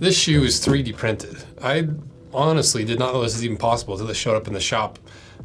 This shoe is 3D printed. I honestly did not know this was even possible until this showed up in the shop,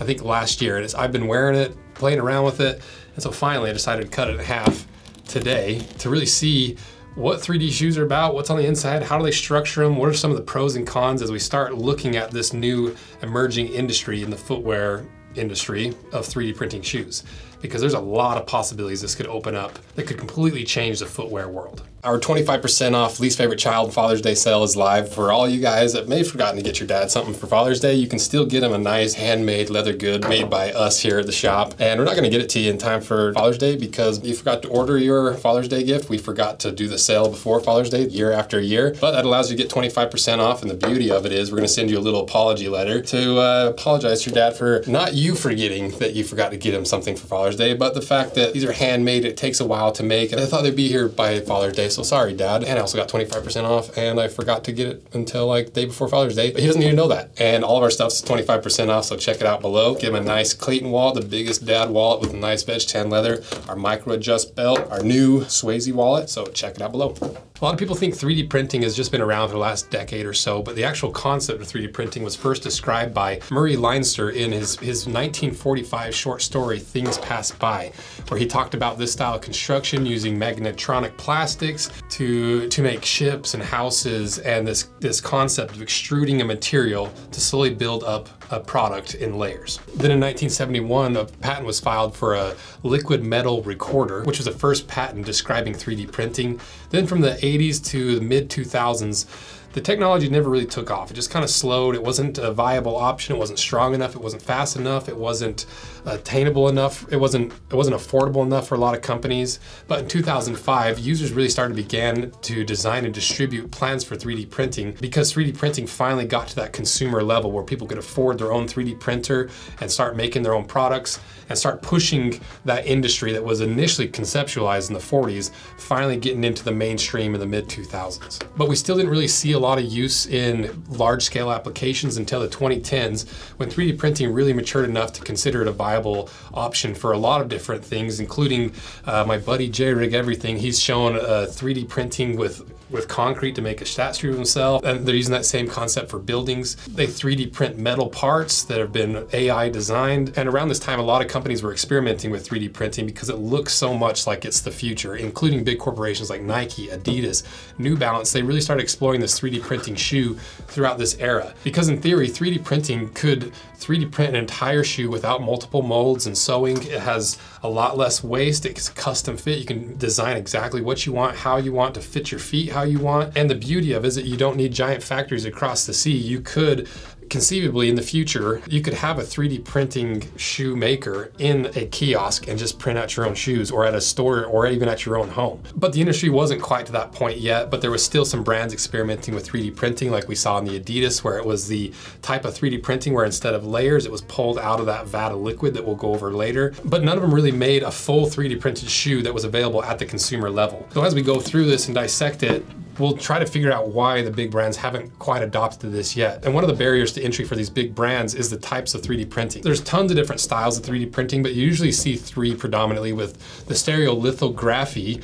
I think last year. And I've been wearing it, playing around with it. And so finally I decided to cut it in half today to really see what 3D shoes are about, what's on the inside, how do they structure them, what are some of the pros and cons as we start looking at this new emerging industry in the footwear industry of 3D printing shoes because there's a lot of possibilities this could open up that could completely change the footwear world. Our 25% off least favorite child Father's Day sale is live for all you guys that may have forgotten to get your dad something for Father's Day. You can still get him a nice handmade leather good made by us here at the shop. And we're not gonna get it to you in time for Father's Day because you forgot to order your Father's Day gift. We forgot to do the sale before Father's Day year after year, but that allows you to get 25% off. And the beauty of it is we're gonna send you a little apology letter to uh, apologize to your dad for not you forgetting that you forgot to get him something for Father's Day, but the fact that these are handmade, it takes a while to make. And I thought they'd be here by Father's Day so sorry, Dad. And I also got 25% off, and I forgot to get it until like day before Father's Day, but he doesn't need to know that. And all of our stuff's 25% off, so check it out below. Give him a nice Clayton wallet, the biggest dad wallet with a nice veg tan leather, our micro adjust belt, our new Swayze wallet, so check it out below. A lot of people think 3D printing has just been around for the last decade or so, but the actual concept of 3D printing was first described by Murray Leinster in his, his 1945 short story, Things Pass By, where he talked about this style of construction using magnetronic plastics to, to make ships and houses and this, this concept of extruding a material to slowly build up a product in layers. Then in 1971, a patent was filed for a liquid metal recorder, which was the first patent describing 3D printing. Then from the 80s to the mid 2000s, the technology never really took off. It just kind of slowed. It wasn't a viable option. It wasn't strong enough. It wasn't fast enough. It wasn't attainable enough. It wasn't it wasn't affordable enough for a lot of companies. But in 2005, users really started to begin to design and distribute plans for 3D printing because 3D printing finally got to that consumer level where people could afford their own 3D printer and start making their own products and start pushing that industry that was initially conceptualized in the 40s, finally getting into the mainstream in the mid 2000s. But we still didn't really see a lot of use in large scale applications until the 2010s when 3D printing really matured enough to consider it a viable option for a lot of different things, including uh, my buddy JerryRigEverything. He's shown uh, 3D printing with with concrete to make a statue of himself. And they're using that same concept for buildings. They 3D print metal parts that have been AI designed. And around this time, a lot of companies were experimenting with 3D printing because it looks so much like it's the future, including big corporations like Nike, Adidas, New Balance. They really started exploring this 3D printing shoe throughout this era. Because in theory, 3D printing could 3D print an entire shoe without multiple molds and sewing. It has a lot less waste. It's custom fit. You can design exactly what you want, how you want to fit your feet, how you want. And the beauty of it is that you don't need giant factories across the sea. You could conceivably in the future, you could have a 3D printing shoe maker in a kiosk and just print out your own shoes or at a store or even at your own home. But the industry wasn't quite to that point yet, but there was still some brands experimenting with 3D printing like we saw in the Adidas where it was the type of 3D printing where instead of layers, it was pulled out of that vat of liquid that we'll go over later. But none of them really made a full 3D printed shoe that was available at the consumer level. So as we go through this and dissect it, we'll try to figure out why the big brands haven't quite adopted this yet. And one of the barriers to entry for these big brands is the types of 3D printing. There's tons of different styles of 3D printing, but you usually see three predominantly with the stereolithography,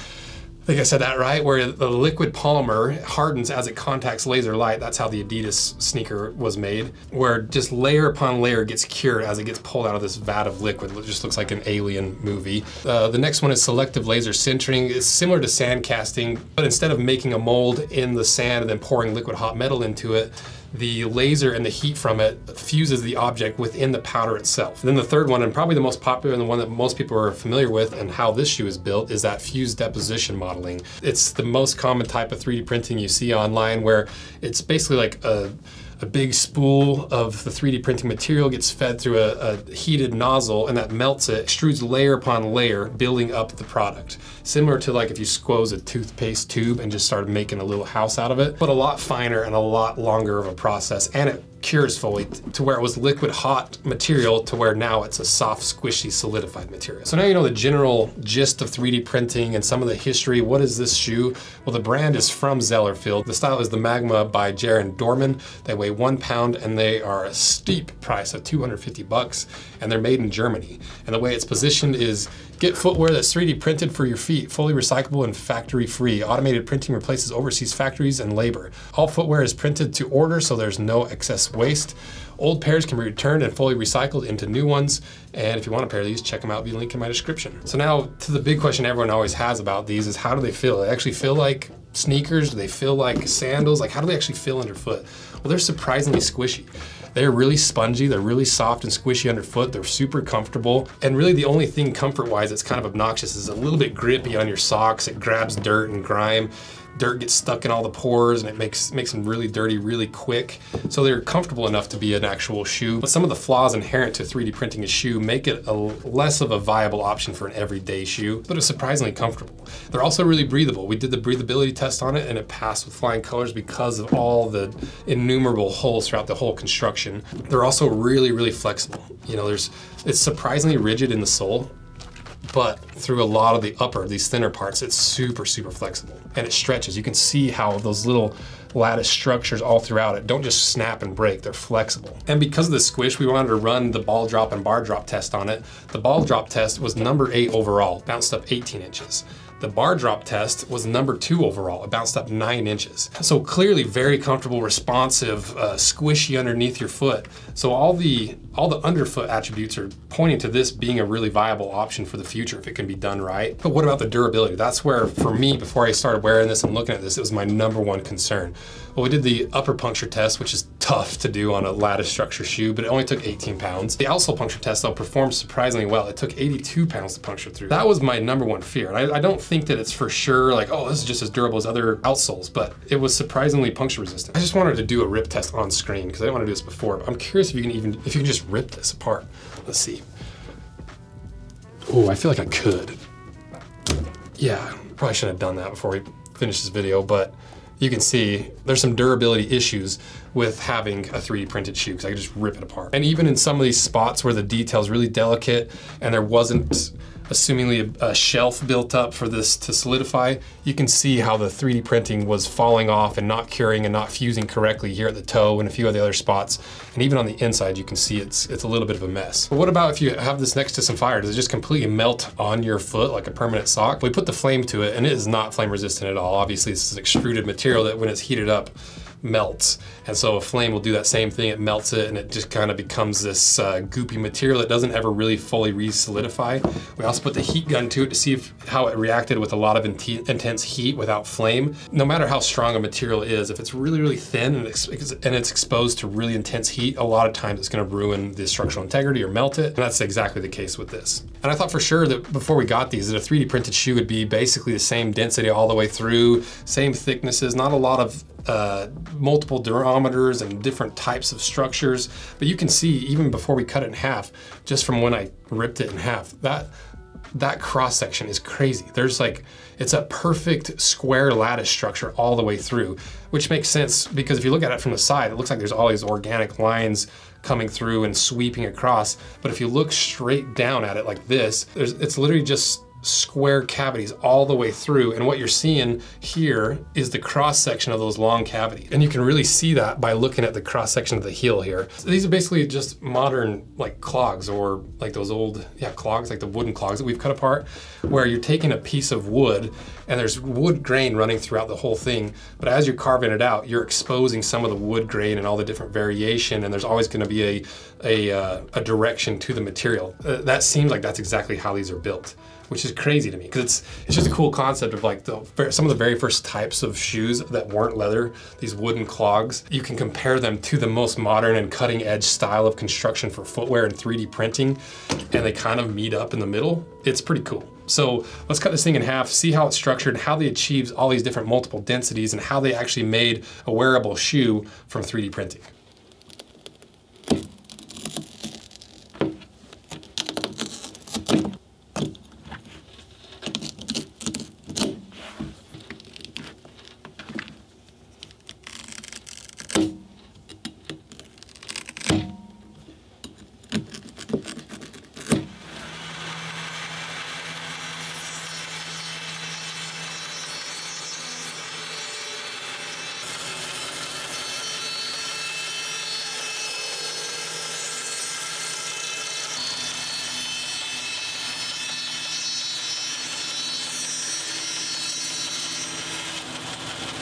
think I said that right, where the liquid polymer hardens as it contacts laser light. That's how the Adidas sneaker was made, where just layer upon layer gets cured as it gets pulled out of this vat of liquid. It just looks like an alien movie. Uh, the next one is selective laser sintering. It's similar to sand casting, but instead of making a mold in the sand and then pouring liquid hot metal into it, the laser and the heat from it fuses the object within the powder itself. And then the third one, and probably the most popular and the one that most people are familiar with and how this shoe is built, is that fused deposition modeling. It's the most common type of 3D printing you see online where it's basically like a a big spool of the 3D printing material gets fed through a, a, heated nozzle and that melts it, extrudes layer upon layer, building up the product. Similar to like if you squoze a toothpaste tube and just started making a little house out of it, but a lot finer and a lot longer of a process. And it cures fully to where it was liquid hot material to where now it's a soft, squishy, solidified material. So now you know the general gist of 3D printing and some of the history. What is this shoe? Well, the brand is from Zellerfeld. The style is the Magma by Jaren Dorman. They weigh one pound and they are a steep price of 250 bucks and they're made in Germany. And the way it's positioned is Get footwear that's 3D printed for your feet, fully recyclable and factory free. Automated printing replaces overseas factories and labor. All footwear is printed to order, so there's no excess waste. Old pairs can be returned and fully recycled into new ones. And if you want a pair of these, check them out via link in my description. So now to the big question everyone always has about these is how do they feel? They actually feel like sneakers? Do they feel like sandals? Like how do they actually feel underfoot? Well, they're surprisingly squishy. They're really spongy, they're really soft and squishy underfoot, they're super comfortable. And really the only thing comfort-wise that's kind of obnoxious is a little bit grippy on your socks. It grabs dirt and grime dirt gets stuck in all the pores and it makes makes them really dirty really quick. So they're comfortable enough to be an actual shoe. But some of the flaws inherent to 3D printing a shoe make it a less of a viable option for an everyday shoe, but it's surprisingly comfortable. They're also really breathable. We did the breathability test on it and it passed with flying colors because of all the innumerable holes throughout the whole construction. They're also really, really flexible. You know, there's it's surprisingly rigid in the sole but through a lot of the upper, these thinner parts, it's super, super flexible and it stretches. You can see how those little lattice structures all throughout it don't just snap and break, they're flexible. And because of the squish, we wanted to run the ball drop and bar drop test on it. The ball drop test was number eight overall, bounced up 18 inches. The bar drop test was number two overall. It bounced up nine inches. So clearly very comfortable, responsive, uh, squishy underneath your foot. So all the all the underfoot attributes are pointing to this being a really viable option for the future if it can be done right. But what about the durability? That's where, for me, before I started wearing this and looking at this, it was my number one concern. Well, we did the upper puncture test, which is tough to do on a lattice structure shoe, but it only took 18 pounds. The outsole puncture test, though, performed surprisingly well. It took 82 pounds to puncture through. That was my number one fear. And I, I don't think that it's for sure like, oh, this is just as durable as other outsoles, but it was surprisingly puncture resistant. I just wanted to do a rip test on screen because I didn't want to do this before, but I'm curious if you can even, if you can just rip this apart. Let's see. Oh, I feel like I could. Yeah, probably shouldn't have done that before we finish this video, but you can see there's some durability issues with having a 3D printed shoe because I could just rip it apart. And even in some of these spots where the detail is really delicate and there wasn't assumingly a, a, shelf built up for this to solidify, you can see how the 3D printing was falling off and not curing and not fusing correctly here at the toe and a few of the other spots. And even on the inside, you can see it's, it's a little bit of a mess. But what about if you have this next to some fire? Does it just completely melt on your foot like a permanent sock? We put the flame to it and it is not flame resistant at all. Obviously, this is extruded material that when it's heated up, melts. And so a flame will do that same thing. It melts it and it just kind of becomes this uh, goopy material that doesn't ever really fully re-solidify. We also put the heat gun to it to see if, how it reacted with a lot of intense heat without flame. No matter how strong a material is, if it's really, really thin and it's, and it's exposed to really intense heat, a lot of times it's gonna ruin the structural integrity or melt it. And that's exactly the case with this. And I thought for sure that before we got these, that a 3D printed shoe would be basically the same density all the way through, same thicknesses, not a lot of uh, multiple durometers and different types of structures. But you can see even before we cut it in half, just from when I ripped it in half, that that cross section is crazy. There's like, it's a perfect square lattice structure all the way through, which makes sense because if you look at it from the side, it looks like there's all these organic lines coming through and sweeping across. But if you look straight down at it like this, it's literally just square cavities all the way through. And what you're seeing here is the cross section of those long cavities. And you can really see that by looking at the cross section of the heel here. So these are basically just modern like clogs or like those old, yeah, clogs, like the wooden clogs that we've cut apart, where you're taking a piece of wood and there's wood grain running throughout the whole thing. But as you're carving it out, you're exposing some of the wood grain and all the different variation. And there's always gonna be a, a, uh, a direction to the material. Uh, that seems like that's exactly how these are built which is crazy to me because it's it's just a cool concept of like the some of the very first types of shoes that weren't leather, these wooden clogs. You can compare them to the most modern and cutting edge style of construction for footwear and 3D printing, and they kind of meet up in the middle. It's pretty cool. So let's cut this thing in half, see how it's structured, how they achieved all these different multiple densities, and how they actually made a wearable shoe from 3D printing.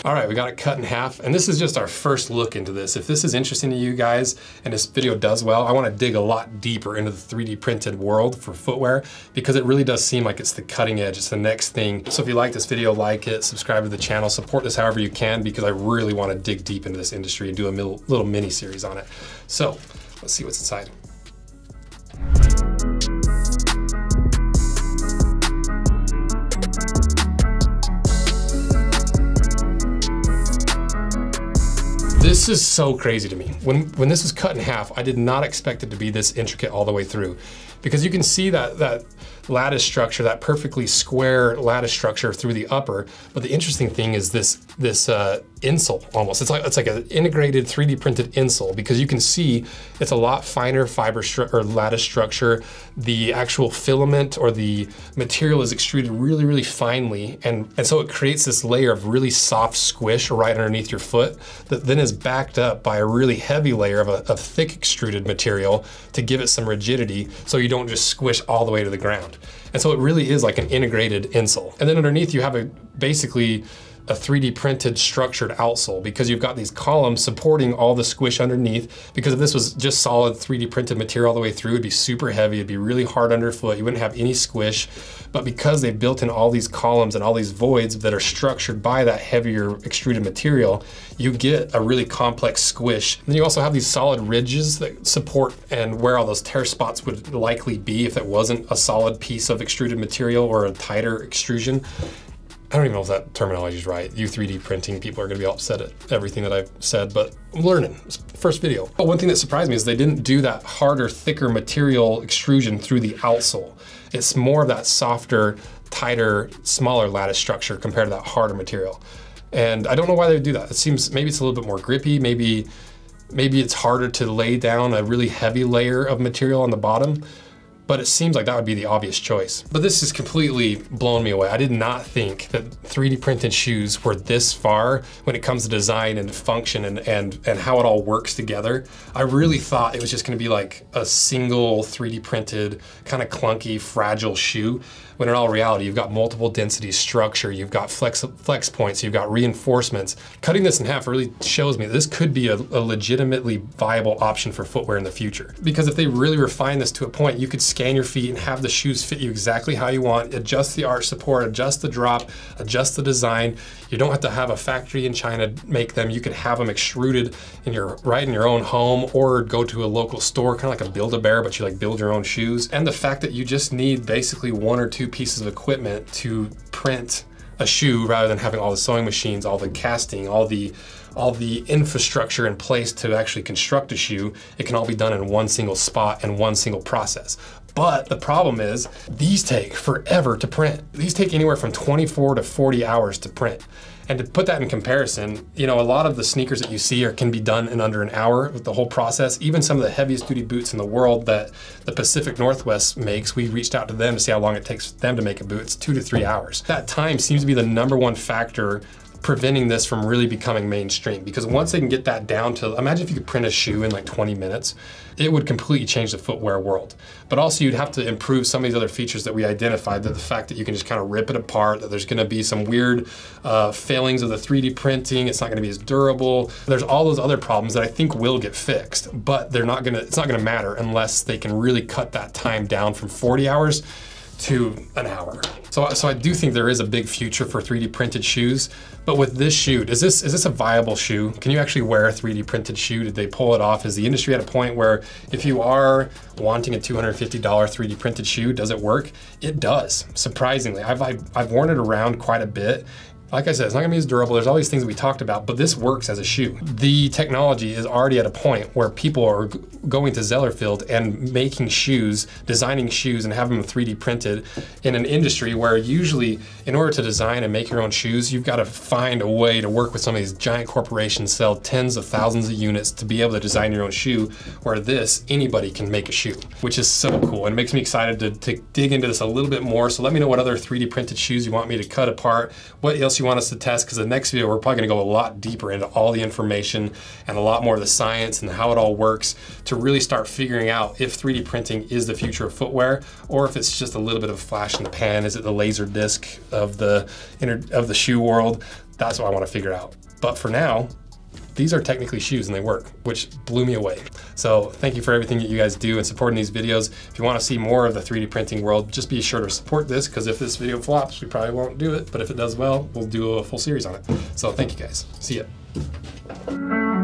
All right, we got it cut in half, and this is just our first look into this. If this is interesting to you guys, and this video does well, I wanna dig a lot deeper into the 3D printed world for footwear, because it really does seem like it's the cutting edge, it's the next thing. So if you like this video, like it, subscribe to the channel, support this however you can, because I really wanna dig deep into this industry and do a little mini series on it. So let's see what's inside. This is so crazy to me. When, when this was cut in half, I did not expect it to be this intricate all the way through. Because you can see that, that lattice structure, that perfectly square lattice structure through the upper. But the interesting thing is this this uh, insole almost. It's like it's like an integrated 3D printed insole because you can see it's a lot finer fiber or lattice structure. The actual filament or the material is extruded really really finely, and and so it creates this layer of really soft squish right underneath your foot that then is backed up by a really heavy layer of a of thick extruded material to give it some rigidity, so you don't just squish all the way to the ground. And so it really is like an integrated insole. And then underneath you have a basically a 3D printed structured outsole because you've got these columns supporting all the squish underneath. Because if this was just solid 3D printed material all the way through, it'd be super heavy, it'd be really hard underfoot, you wouldn't have any squish. But because they've built in all these columns and all these voids that are structured by that heavier extruded material, you get a really complex squish. And then you also have these solid ridges that support and where all those tear spots would likely be if it wasn't a solid piece of extruded material or a tighter extrusion. I don't even know if that terminology is right. You 3D printing people are gonna be upset at everything that I've said, but I'm learning. First video. But one thing that surprised me is they didn't do that harder, thicker material extrusion through the outsole. It's more of that softer, tighter, smaller lattice structure compared to that harder material. And I don't know why they would do that. It seems maybe it's a little bit more grippy, maybe maybe it's harder to lay down a really heavy layer of material on the bottom but it seems like that would be the obvious choice. But this has completely blown me away. I did not think that 3D printed shoes were this far when it comes to design and function and, and, and how it all works together. I really thought it was just gonna be like a single 3D printed, kind of clunky, fragile shoe when in all reality, you've got multiple density structure, you've got flex, flex points, you've got reinforcements. Cutting this in half really shows me this could be a, a legitimately viable option for footwear in the future. Because if they really refine this to a point, you could scan your feet and have the shoes fit you exactly how you want, adjust the arch support, adjust the drop, adjust the design. You don't have to have a factory in China make them. You could have them extruded in your right in your own home or go to a local store, kind of like a Build-A-Bear, but you like build your own shoes. And the fact that you just need basically one or two pieces of equipment to print a shoe rather than having all the sewing machines, all the casting, all the all the infrastructure in place to actually construct a shoe, it can all be done in one single spot and one single process. But the problem is these take forever to print. These take anywhere from 24 to 40 hours to print. And to put that in comparison, you know, a lot of the sneakers that you see are, can be done in under an hour with the whole process. Even some of the heaviest duty boots in the world that the Pacific Northwest makes, we reached out to them to see how long it takes them to make a boot. It's two to three hours. That time seems to be the number one factor preventing this from really becoming mainstream because once they can get that down to imagine if you could print a shoe in like 20 minutes it would completely change the footwear world. But also you'd have to improve some of these other features that we identified that the fact that you can just kind of rip it apart that there's going to be some weird uh, failings of the 3d printing it's not going to be as durable. There's all those other problems that i think will get fixed but they're not going to it's not going to matter unless they can really cut that time down from 40 hours to an hour. So, so I do think there is a big future for 3D printed shoes. But with this shoe, is this is this a viable shoe? Can you actually wear a 3D printed shoe? Did they pull it off? Is the industry at a point where if you are wanting a $250 3D printed shoe, does it work? It does, surprisingly. I've, I've, I've worn it around quite a bit like I said, it's not gonna be as durable. There's all these things that we talked about, but this works as a shoe. The technology is already at a point where people are going to Zellerfeld and making shoes, designing shoes and having them 3D printed in an industry where usually in order to design and make your own shoes, you've got to find a way to work with some of these giant corporations, sell tens of thousands of units to be able to design your own shoe, where this, anybody can make a shoe, which is so cool. And it makes me excited to, to dig into this a little bit more. So let me know what other 3D printed shoes you want me to cut apart, what else you you want us to test because the next video we're probably going to go a lot deeper into all the information and a lot more of the science and how it all works to really start figuring out if 3D printing is the future of footwear or if it's just a little bit of a flash in the pan. Is it the laser disc of the inner of the shoe world? That's what I want to figure out. But for now, these are technically shoes and they work, which blew me away. So thank you for everything that you guys do and supporting these videos. If you want to see more of the 3D printing world, just be sure to support this because if this video flops, we probably won't do it. But if it does well, we'll do a full series on it. So thank you guys. See ya.